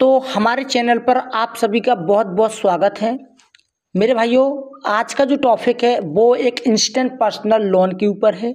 तो हमारे चैनल पर आप सभी का बहुत बहुत स्वागत है। मेरे भाइयों, आज का जो टॉपिक है, वो एक इंस्टेंट पर्सनल लोन के ऊपर है।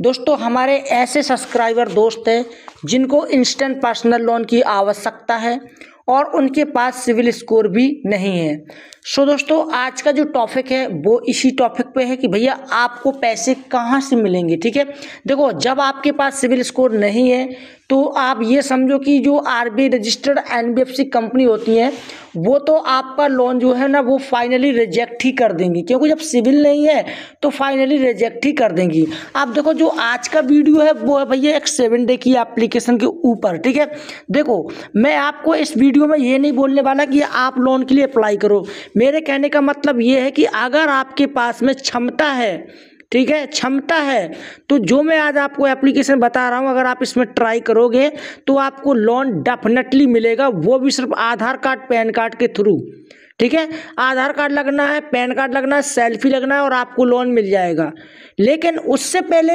दोस्तों, हमारे ऐसे सब्सक्राइबर दोस्त हैं, जिनको इंस्टेंट पर्सनल लोन की आवश्यकता है और उनके पास सिविल स्कोर भी नहीं है। सो दोस्तों, आज का जो टॉपिक है, वो इसी टॉपिक पे है कि भैया, आपको पैसे कहाँ से मिलेंगे, ठीक है? देखो, जब आपके पास सिविल स्कोर नहीं है तो आप ये समझो कि जो are registered N B F C company होती हैं, वो तो आपका लोन जो है ना, वो फाइनली रिजेक्ट ही कर देंगी। क्योंकि जब सिविल नहीं है तो फाइनली रिजेक्ट ही कर देंगी। आप देखो, जो आज का वीडियो है, वो है भैया एक सेवन डे की एप्लीकेशन के ऊपर, ठीक है? देखो, मैं आपको इस वीडियो में ये नहीं बोलने वाला कि आप लोन के लिए अप्लाई करो। मेरे कहने का मतलब ये है कि अगर आपके पास में क्षमता है ठीक है? क्षमता है। तो जो मैं आज आपको एप्लीकेशन बता रहा हूँ, अगर आप इसमें ट्राई करोगे तो आपको लोन डेफिनेटली मिलेगा। वो भी सिर्फ़ आधार कार्ड, पैन कार्ड के थ्रू ठीक है? आधार कार्ड लगना है, पैन कार्ड लगना है सेल्फी लगना है और आपको लोन मिल जाएगा। लेकिन उससे पहले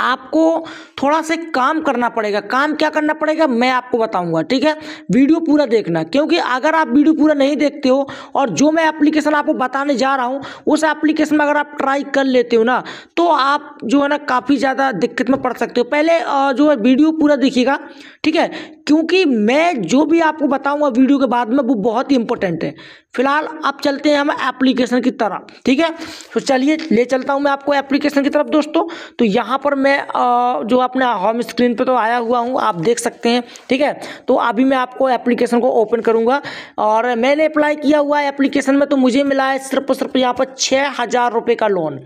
आपको थोड़ा सा काम करना पड़ेगा। काम क्या करना पड़ेगा, मैं आपको बताऊँगा, ठीक है? वीडियो पूरा देखना, क्योंकि अगर आप वीडियो पूरा नहीं देखते हो और जो मैं एप्लीकेशन आपको बताने जा रहा हूँ, उस एप्लीकेशन में अगर आप ट्राई कर लेते हो ना तो आप जो है ना, काफ़ी ज़्यादा दिक्कत में पड़ सकते हो। पहले जो है, वीडियो पूरा देखिएगा, ठीक है? क्योंकि मैं जो भी आपको बताऊँगा वीडियो के बाद में, वो बहुत ही इंपॉर्टेंट है। फ़िलहाल, अब चलते हैं हम एप्लीकेशन की तरफ़, ठीक है? तो चलिए, ले चलता हूँ मैं आपको एप्लीकेशन की तरफ़, दोस्तों। तो यहाँ पर मैं जो अपने होम स्क्रीन पे तो आया हुआ हूँ, आप देख सकते हैं, ठीक है? तो अभी मैं आपको एप्लीकेशन को ओपन करूँगा। और मैंने अप्लाई किया हुआ है एप्लीकेशन में तो मुझे मिला है सिर्फ़ और सिर्फ़ यहाँ पर छः हज़ार रुपये का लोन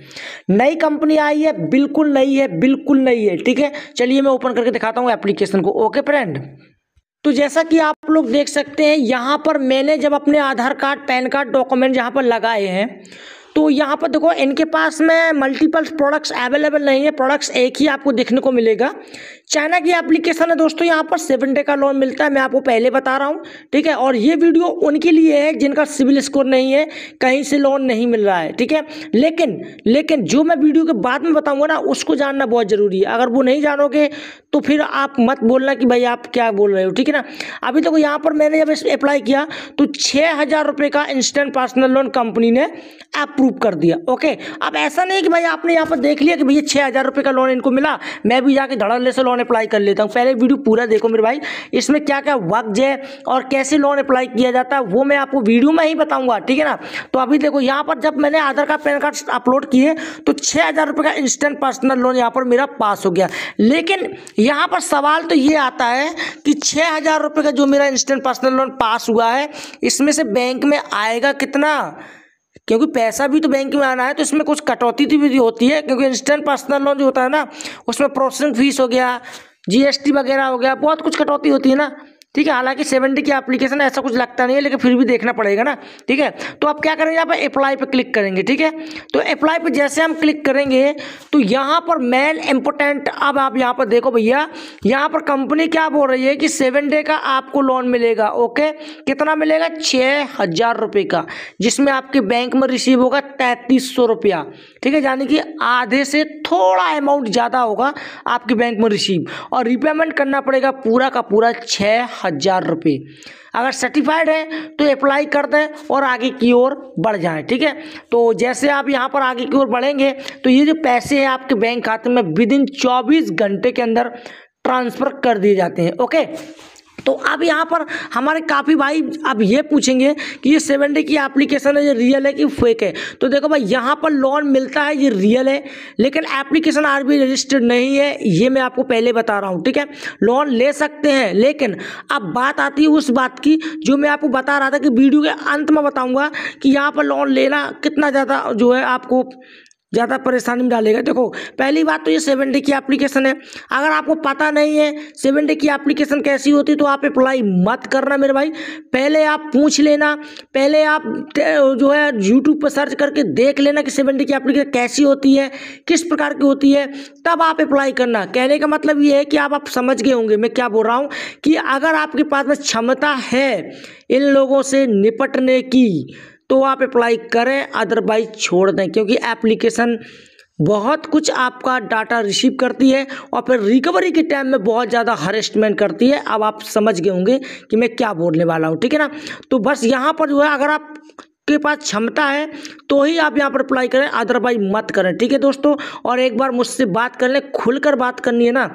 नई कंपनी आई है, बिल्कुल नई है, बिल्कुल नई है, ठीक है? चलिए मैं ओपन करके दिखाता हूँ एप्लीकेशन को। ओके फ्रेंड तो जैसा कि आप लोग देख सकते हैं, यहाँ पर मैंने जब अपने Aadhaar card, PAN card document यहाँ पर लगाए हैं तो यहाँ पर देखो, इनके पास में मल्टीपल प्रोडक्ट्स अवेलेबल नहीं है। प्रोडक्ट्स एक ही आपको देखने को मिलेगा। चाइना की एप्लीकेशन है दोस्तों, यहाँ पर सेवन डे का लोन मिलता है। मैं आपको पहले बता रहा हूँ, ठीक है? और ये वीडियो उनके लिए है, जिनका सिविल स्कोर नहीं है, कहीं से लोन नहीं मिल रहा है, ठीक है? लेकिन लेकिन जो मैं वीडियो के बाद में बताऊँगा ना, उसको जानना बहुत ज़रूरी है। अगर वो नहीं जानोगे तो फिर आप मत बोलना कि भाई आप क्या बोल रहे हो, ठीक है ना? अभी देखो, यहाँ पर मैंने जब अप्लाई किया तो छः हज़ार का इंस्टेंट पर्सनल लोन कंपनी ने अप्रूव कर दिया। ओके अब ऐसा नहीं कि भाई आपने यहाँ पर देख लिया कि भैया छः हज़ार रुपये का लोन इनको मिला, मैं भी जाके धड़ल्ले से लोन अप्लाई कर लेता हूँ। पहले वीडियो पूरा देखो मेरे भाई, इसमें क्या क्या वक्त है और कैसे लोन अप्लाई किया जाता है, वो मैं आपको वीडियो में ही बताऊँगा, ठीक है ना? तो अभी देखो, यहाँ पर जब मैंने Aadhaar card, PAN card upload किए तो छः हज़ार रुपये का इंस्टेंट पर्सनल लोन यहाँ पर मेरा पास हो गया। लेकिन यहाँ पर सवाल तो ये आता है कि छः हज़ार रुपये का जो मेरा इंस्टेंट पर्सनल लोन पास हुआ है, इसमें से बैंक में आएगा कितना? क्योंकि पैसा भी तो बैंक में आना है तो इसमें कुछ कटौती भी होती है, क्योंकि इंस्टेंट पर्सनल लोन जो होता है ना, उसमें प्रोसेसिंग फ़ीस हो गया जीएसटी वगैरह हो गया, बहुत कुछ कटौती होती है ना। ठीक है, हालाँकि सेवेंटी की एप्लीकेशन ऐसा कुछ लगता नहीं है, लेकिन फिर भी देखना पड़ेगा ना, ठीक है? तो आप क्या करेंगे, यहाँ पर अप्लाई पर क्लिक करेंगे, ठीक है? तो अप्लाई पर जैसे हम क्लिक करेंगे तो यहाँ पर मेन इंपोर्टेंट अब आप यहाँ पर देखो भैया, यहाँ पर कंपनी क्या बोल रही है कि सेवन डे का आपको लोन मिलेगा ओके कितना मिलेगा? छः हज़ार रुपये का, जिसमें आपके बैंक में रिसीव होगा तैंतीस सौ रुपया, ठीक है? यानी कि आधे से थोड़ा अमाउंट ज़्यादा होगा आपके बैंक में रिसीव और रिपेमेंट करना पड़ेगा पूरा का पूरा छः हज़ार रुपये। अगर सर्टिफाइड है तो अप्लाई कर दें और आगे की ओर बढ़ जाएँ, ठीक है? तो जैसे आप यहाँ पर आगे की ओर बढ़ेंगे तो ये जो पैसे हैं आपके बैंक खाते में विद इन चौबीस घंटे के अंदर ट्रांसफ़र कर दिए जाते हैं ओके तो अब यहाँ पर हमारे काफ़ी भाई अब ये पूछेंगे कि ये सेवन डे की एप्लीकेशन है, ये रियल है कि फेक है? तो देखो भाई, यहाँ पर लोन मिलता है, ये रियल है, लेकिन एप्लीकेशन आर रजिस्टर्ड नहीं है, ये मैं आपको पहले बता रहा हूँ, ठीक है? लोन ले सकते हैं, लेकिन अब बात आती है उस बात की जो मैं आपको बता रहा था कि वीडियो के अंत में बताऊँगा कि यहाँ पर लोन लेना कितना ज़्यादा जो है आपको ज़्यादा परेशानी में डालेगा। देखो, पहली बात तो ये सेवन डे की एप्लीकेशन है। अगर आपको पता नहीं है सेवन डे की एप्लीकेशन कैसी होती तो आप अप्लाई मत करना मेरे भाई। पहले आप पूछ लेना, पहले आप जो है यूट्यूब पर सर्च करके देख लेना कि सेवन डे की एप्लीकेशन कैसी होती है, किस प्रकार की होती है, तब आप अप्लाई करना। कहने का मतलब ये है कि आप आप समझ गए होंगे मैं क्या बोल रहा हूँ, कि अगर आपके पास में क्षमता है इन लोगों से निपटने की तो आप अप्लाई करें अदरवाइज़ छोड़ दें, क्योंकि एप्लीकेशन बहुत कुछ आपका डाटा रिसीव करती है और फिर रिकवरी के टाइम में बहुत ज़्यादा हरेस्टमेंट करती है। अब आप समझ गए होंगे कि मैं क्या बोलने वाला हूँ, ठीक है ना? तो बस यहाँ पर जो है, अगर आप के पास क्षमता है तो ही आप यहाँ पर अप्लाई करें अदरवाइज़ मत करें, ठीक है दोस्तों? और एक बार मुझसे बात कर लें, खुलकर बात करनी है ना?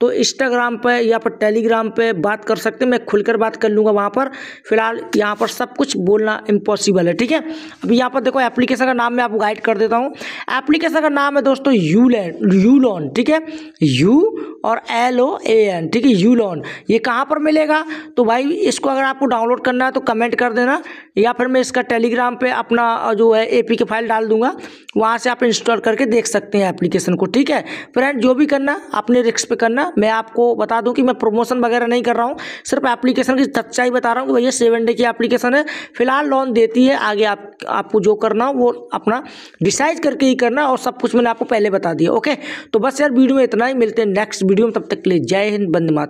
तो इंस्टाग्राम पे या फिर टेलीग्राम पे बात कर सकते हैं। मैं खुलकर बात कर लूँगा वहाँ पर। फ़िलहाल यहाँ पर सब कुछ बोलना इम्पॉसिबल है, ठीक है? अभी यहाँ पर देखो एप्लीकेशन का नाम मैं आपको गाइड कर देता हूँ। एप्लीकेशन का नाम है दोस्तों यू लैन यू लॉन ठीक है? यू और एल ओ ए एन ठीक है? यू लॉन ये कहाँ पर मिलेगा? तो भाई इसको अगर आपको डाउनलोड करना है तो कमेंट कर देना, या फिर मैं इसका टेलीग्राम पे अपना जो है ए पी के फ़ाइल डाल दूँगा। वहाँ से आप इंस्टॉल करके देख सकते हैं एप्लीकेशन को, ठीक है? फ्रेंड जो भी करना अपने रिक्स पे करना। मैं आपको बता दूँ कि मैं प्रमोशन वगैरह नहीं कर रहा हूँ, सिर्फ़ एप्लीकेशन की सच्चाई बता रहा हूँ कि भैया सेवन डे की एप्लीकेशन है। फ़िलहाल लोन देती है, आगे आप, आपको जो करना हो, वो अपना डिसाइड करके ही करना और सब कुछ मैंने आपको पहले बता दिया ओके तो बस यार वीडियो में इतना ही, मिलते हैं नेक्स्ट वीडियो में, तब तक के लिए जय हिंद, बंद मात